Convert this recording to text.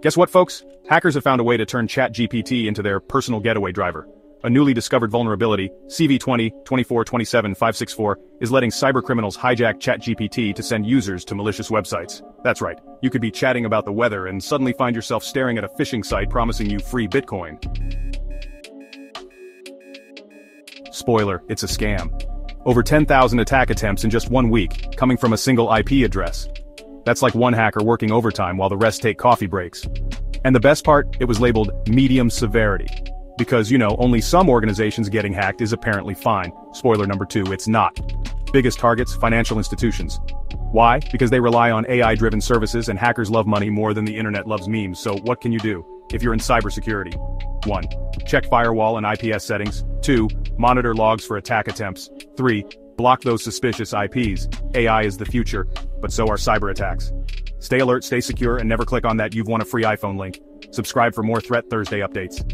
Guess what, folks? Hackers have found a way to turn ChatGPT into their personal getaway driver. A newly discovered vulnerability, CVE-2024-27564, is letting cybercriminals hijack ChatGPT to send users to malicious websites. That's right, you could be chatting about the weather and suddenly find yourself staring at a phishing site promising you free Bitcoin. Spoiler, it's a scam. Over 10,000 attack attempts in just one week, coming from a single IP address. That's like one hacker working overtime while the rest take coffee breaks. And the best part, it was labeled medium severity. Because, you know, only some organizations getting hacked is apparently fine. Spoiler number two, it's not. Biggest targets, financial institutions. Why? Because they rely on AI-driven services and hackers love money more than the internet loves memes, so what can you do? If you're in cybersecurity. 1. Check firewall and IPS settings. 2. Monitor logs for attack attempts. 3. Block those suspicious IPs. AI is the future, but so are cyber attacks. Stay alert, stay secure, and never click on that you've won a free iPhone link. Subscribe for more Threat Thursday updates.